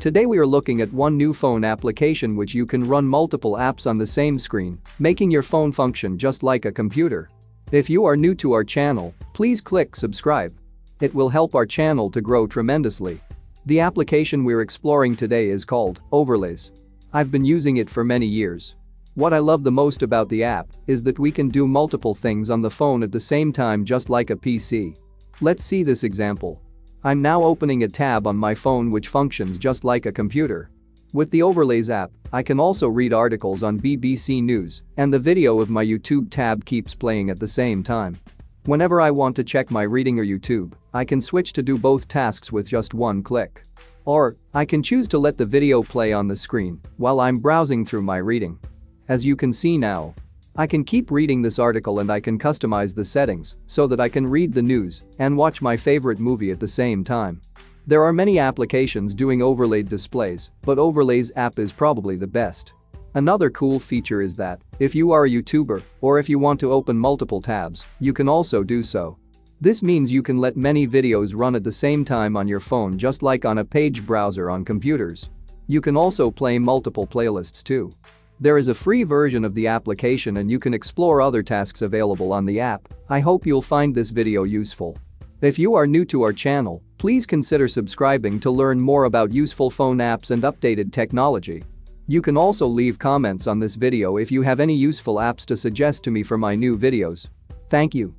Today we are looking at one new phone application which you can run multiple apps on the same screen, making your phone function just like a computer. If you are new to our channel, please click subscribe. It will help our channel to grow tremendously. The application we're exploring today is called Overlays. I've been using it for many years. What I love the most about the app is that we can do multiple things on the phone at the same time just like a PC. Let's see this example. I'm now opening a tab on my phone which functions just like a computer. With the Overlays app, I can also read articles on BBC News, and the video of my YouTube tab keeps playing at the same time. Whenever I want to check my reading or YouTube, I can switch to do both tasks with just one click. Or, I can choose to let the video play on the screen while I'm browsing through my reading. As you can see now, I can keep reading this article and I can customize the settings so that I can read the news and watch my favorite movie at the same time. There are many applications doing overlaid displays, but Overlays app is probably the best. Another cool feature is that, if you are a YouTuber, or if you want to open multiple tabs, you can also do so. This means you can let many videos run at the same time on your phone just like on a page browser on computers. You can also play multiple playlists too. There is a free version of the application and you can explore other tasks available on the app. I hope you'll find this video useful. If you are new to our channel, please consider subscribing to learn more about useful phone apps and updated technology. You can also leave comments on this video if you have any useful apps to suggest to me for my new videos. Thank you.